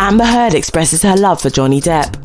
Amber Heard expresses her love for Johnny Depp.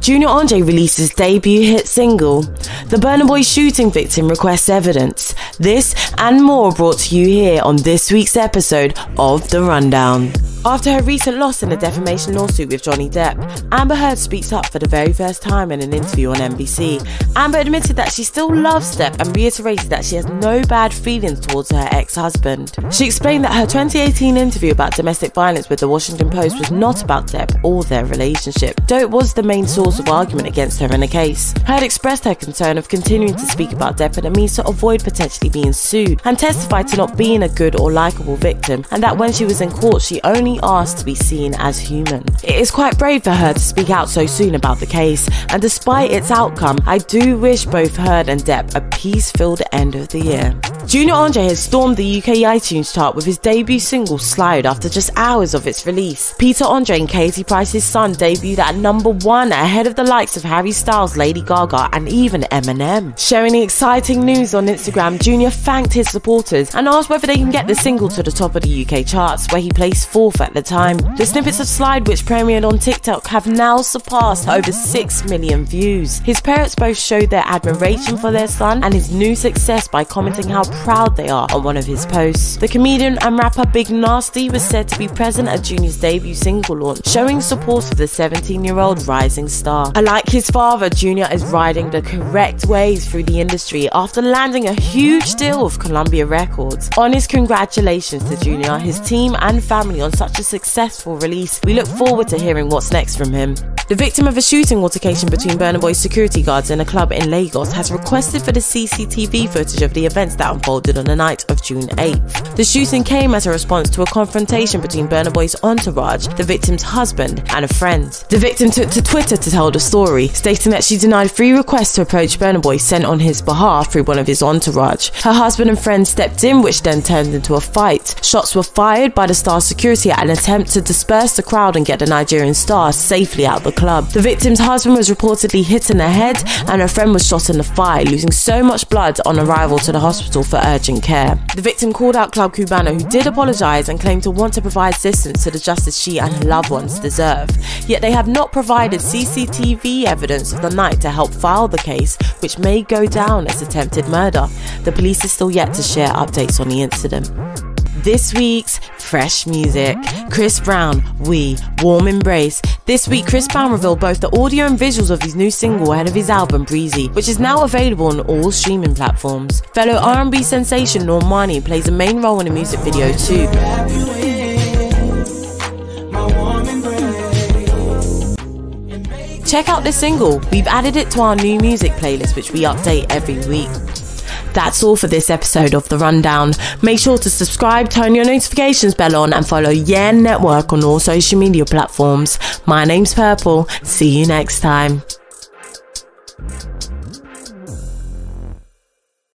Junior Andre releases debut hit single. The Burna Boy shooting victim requests evidence. This and more brought to you here on this week's episode of The Rundown. After her recent loss in a defamation lawsuit with Johnny Depp, Amber Heard speaks up for the very first time in an interview on NBC. Amber admitted that she still loves Depp and reiterated that she has no bad feelings towards her ex husband. She explained that her 2018 interview about domestic violence with the Washington Post was not about Depp or their relationship, though it was the main source of argument against her in the case. Heard expressed her concern of continuing to speak about Depp and a means to avoid potentially being sued, and testified to not being a good or likable victim, and that when she was in court, she only asked to be seen as human. It is quite brave for her to speak out so soon about the case, and despite its outcome, I do wish both Heard and Depp a peace filled end of the year. Junior Andre has stormed the UK iTunes chart with his debut single Slide after just hours of its release. Peter Andre and Katie Price's son debuted at number one ahead of the likes of Harry Styles, Lady Gaga, and even Eminem. Sharing the exciting news on Instagram, Junior thanked his supporters and asked whether they can get the single to the top of the UK charts, where he placed fourth at the time. The snippets of Slide, which premiered on TikTok, have now surpassed over 6 million views. His parents both showed their admiration for their son and his new success by commenting how proud they are on one of his posts. The comedian and rapper Big Nasty was said to be present at Junior's debut single launch, showing support for the 17 year old rising star. Unlike his father, Junior is riding the correct ways through the industry after landing a huge deal with Columbia Records. Honest congratulations to Junior, his team, and family on such a successful release. We look forward to hearing what's next from him. The victim of a shooting altercation between Burna Boy's security guards in a club in Lagos has requested for the CCTV footage of the events that unfolded on the night of June 8th. The shooting came as a response to a confrontation between Burna Boy's entourage, the victim's husband, and a friend. The victim took to Twitter to tell the story, stating that she denied three requests to approach Burna Boy sent on his behalf through one of his entourage. Her husband and friend stepped in, which then turned into a fight. Shots were fired by the star's security at an attempt to disperse the crowd and get the Nigerian star safely out of the The victim's husband was reportedly hit in the head and her friend was shot in the thigh, losing so much blood on arrival to the hospital for urgent care. The victim called out Club Cubana, who did apologise and claimed to want to provide assistance to the justice she and her loved ones deserve. Yet they have not provided CCTV evidence of the night to help file the case, which may go down as attempted murder. The police is still yet to share updates on the incident. This week's fresh music. Chris Brown, We, Warm Embrace. This week, Chris Brown revealed both the audio and visuals of his new single ahead of his album Breezy, which is now available on all streaming platforms. Fellow R&B sensation Normani plays a main role in the music video too. Check out this single. We've added it to our new music playlist, which we update every week. That's all for this episode of The Rundown. Make sure to subscribe, turn your notifications bell on, and follow YEEEAAH Network on all social media platforms. My name's Purple. See you next time.